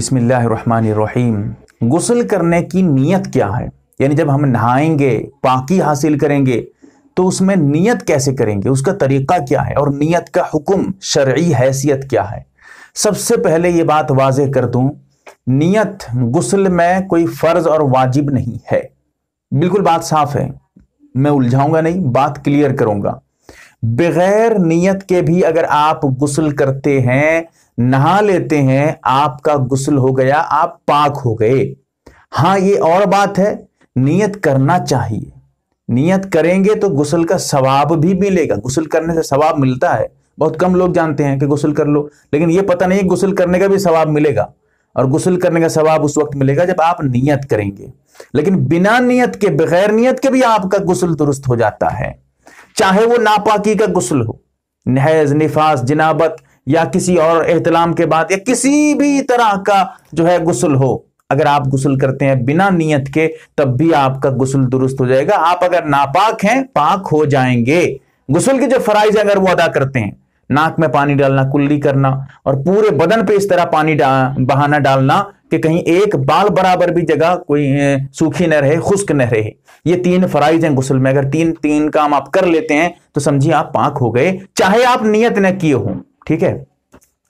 بسم اللہ الرحمن الرحیم۔ غسل کرنے کی نیت کیا ہے؟ یعنی جب ہم نہائیں گے، پاکی حاصل کریں گے، تو اس میں نیت کیسے کریں گے؟ اس کا طریقہ کیا ہے؟ اور نیت کا حکم، شرعی حیثیت کیا ہے؟ سب سے پہلے یہ بات واضح کر دوں۔ نیت غسل میں کوئی فرض اور واجب نہیں ہے۔ بالکل بات صاف ہے۔ میں الجھاؤں گا نہیں، بات کلیئر کروں گا۔ بغیر نیت کے بھی اگر آپ غسل کرتے ہیں، نہا لیتے ہیں، آپ کا غسل ہو گیا، آپ پاک ہو گئے۔ ہاں یہ اور بات ہے، نیت کرنا چاہیے۔ نیت کریں گے تو غسل کا ثواب بھی ملے گا۔ غسل کرنے سے ثواب ملتا ہے۔ بہت کم لوگ جانتے ہیں کہ غسل کر لو، لیکن یہ پتہ نہیں غسل کرنے کا بھی ثواب ملے گا۔ اور غسل کرنے کا ثواب اس وقت ملے گا جب آپ نیت کریں گے۔ لیکن بنا نیت کے، بغیر نیت کے بھی آپ کا غسل درست ہو جاتا ہے۔ چاہے وہ ناپاکی کا غسل ہو نحیز نفاس، جنابت یا کسی اور احتلام کے بعد یا کسی بھی طرح کا جو ہے غسل ہو۔ اگر آپ غسل کرتے ہیں بنا نیت کے، تب بھی آپ کا غسل درست ہو جائے گا۔ آپ اگر ناپاک ہیں، پاک ہو جائیں گے۔ غسل کے جو فرائض ہیں، اگر وہ ادا کرتے ہیں ناک میں پانی ڈالنا، کلی کرنا اور پورے بدن پہ اس طرح پانی بہانا ڈالنا کہ کہیں ایک بال برابر بھی جگہ کوئی سوکھی نہ رہے، خشک نہ رہے۔ یہ تین فرائض ہیں غسل میں۔ اگر تین تین کام آپ کر لیتے ہیں تو سمجھیے آپ پاک ہو گئے۔ چاہے آپ نیت نہ کیے ہوں، ٹھیک ہے؟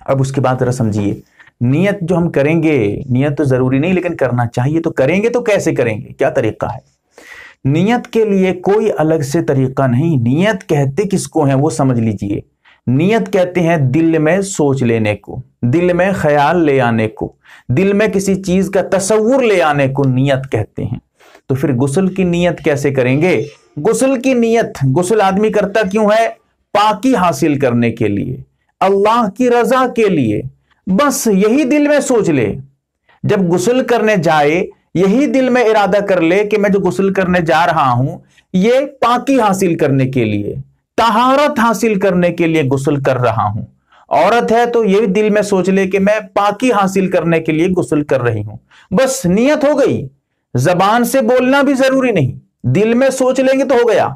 اب اس کے بعد ذرا سمجھیے۔ نیت جو ہم کریں گے، نیت تو ضروری نہیں لیکن کرنا چاہیے تو کریں گے تو کیسے کریں گے؟ کیا طریقہ ہے؟ نیت کے لیے کوئی الگ سے طریقہ نہیں۔ نیت کہتے کس کو ہیں وہ سمجھ لیجیے۔ نیت کہتے ہیں دل میں سوچ لینے کو، دل میں خیال لے آنے کو، دل میں کسی چیز کا تصور لے آنے کو نیت کہتے ہیں۔ تو پھر غسل کی نیت کیسے کریں گے؟ غسل کی نیت، غسل آدمی کرتا کیوں ہے؟ پاکی حاصل کرنے کے لیے، اللہ کی رضا کے لیے۔ بس یہی دل میں سوچ لے۔ جب غسل کرنے جائے، یہی دل میں ارادہ کر لے کہ میں جو غسل کرنے جا رہا ہوں، یہ پاکی حاصل کرنے کے لیے۔ تہارت حاصل کرنے کے لیے غسل کر رہا ہوں۔ عورت ہے تو یہ دل میں سوچ لے کہ میں پاکی حاصل کرنے کے لیے غسل کر رہی ہوں۔ بس نیت ہو گئی۔ زبان سے بولنا بھی ضروری نہیں۔ دل میں سوچ لیں گے تو ہو گیا۔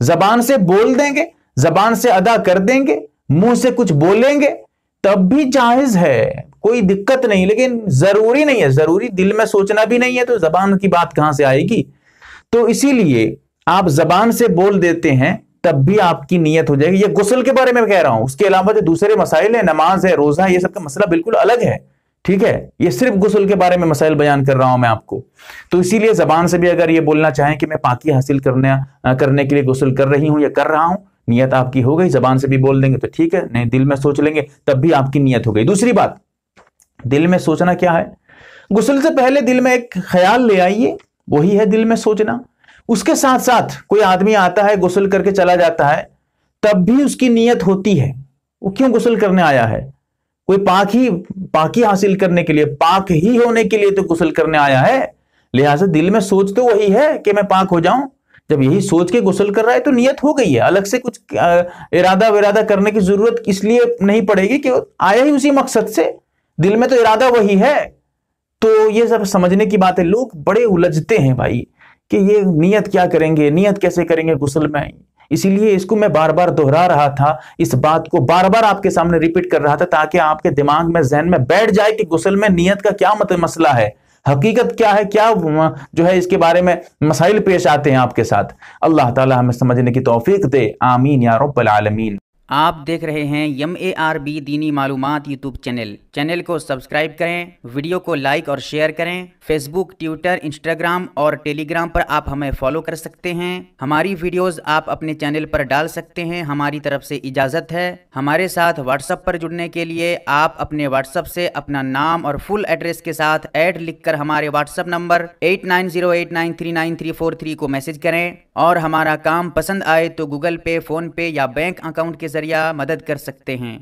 زبان سے بول دیں گے، زبان سے ادا کر دیں گے، منہ سے کچھ بولیں گے، تب بھی جائز ہے۔ کوئی دقت نہیں، لیکن ضروری نہیں ہے۔ ضروری دل میں سوچنا بھی نہیں ہے تو زبان کی بات کہاں سے آئے گی؟ تو اسی لیے آپ زبان سے بول دیتے ہیں۔ تب بھی آپ کی نیت ہو جائے گی۔ یہ غسل کے بارے میں کہہ رہا ہوں۔ اس کے علاوہ جو دوسرے مسائل ہیں، نماز ہے، روزہ ہے یہ سب کا مسئلہ بالکل الگ ہے۔ ٹھیک ہے؟ یہ صرف غسل کے بارے میں مسائل بیان کر رہا ہوں میں آپ کو۔ تو اسی لیے زبان سے بھی اگر یہ بولنا چاہیں کہ میں پاکی حاصل کرنے کرنے کے لیے غسل کر رہی ہوں یا کر رہا ہوں، نیت آپ کی ہو گئی، زبان سے بھی بول دیں گے تو ٹھیک ہے، نہیں دل میں سوچ لیں گے تب بھی آپ کی نیت ہو گئی۔ دوسری بات، دل میں سوچنا کیا ہے؟ غسل سے پہلے دل میں ایک خیال لے آئیے، وہی ہے دل میں سوچنا۔ اس کے ساتھ ساتھ کوئی آدمی آتا ہے، غسل کر کے چلا جاتا ہے، تب بھی اس کی نیت ہوتی ہے۔ وہ کیوں غسل کرنے آیا ہے؟ کوئی پاک ہی پاکی حاصل کرنے کے لیے، پاک ہی ہونے کے لیے تو غسل کرنے آیا ہے۔ لہٰذا دل میں سوچ تو وہی ہے کہ میں پاک ہو جاؤں۔ جب یہی سوچ کے غسل کر رہا ہے تو نیت ہو گئی ہے۔ الگ سے کچھ ارادہ ورادہ کرنے کی ضرورت اس لیے نہیں پڑے گی کہ آیا ہی اسی مقصد سے۔ دل میں تو ارادہ وہی ہے۔ تو یہ سب سمجھنے کی بات ہے لوگ بڑے الجھتے ہیں بھائی۔ کہ یہ نیت کیا کریں گے؟ نیت کیسے کریں گے؟ غسل میں اسی لیے اس کو میں بار بار دہرا رہا تھا، اس بات کو بار بار آپ کے سامنے ریپیٹ کر رہا تھا تاکہ آپ کے دماغ میں، ذہن میں بیٹھ جائے کہ غسل میں نیت کا کیا مسئلہ ہے۔ حقیقت کیا ہے؟ کیا جو ہے اس کے بارے میں مسائل پیش آتے ہیں آپ کے ساتھ؟ اللہ تعالی ہمیں سمجھنے کی توفیق دے۔ آمین یا رب العالمین۔ آپ دیکھ رہے ہیں یم اے آر بی دینی معلومات یوٹیوب چینل۔ چینل کو سبسکرائب کریں، ویڈیو کو لائک اور شیئر کریں۔ فیس بک، ٹویٹر، انسٹاگرام اور ٹیلی گرام پر آپ ہمیں فالو کر سکتے ہیں۔ ہماری ویڈیوز آپ اپنے چینل پر ڈال سکتے ہیں۔ ہماری طرف سے اجازت ہے۔ ہمارے ساتھ واٹس اپ پر جڑنے کے لیے آپ اپنے واٹس اپ سے اپنا نام اور فل ایڈریس کے ساتھ ایڈ لکھ کر ہمارے WhatsApp number eight nine zero eight nine three nine three four three کو میسج کریں۔ اور ہمارا کام پسند آئے تو گوگل پے، فون پے یا بینک اکاؤنٹ کے ذریعہ مدد کر سکتے ہیں۔